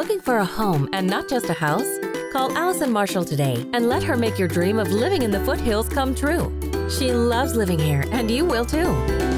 Looking for a home and not just a house? Call Alison Marshall today and let her make your dream of living in the foothills come true. She loves living here, and you will too.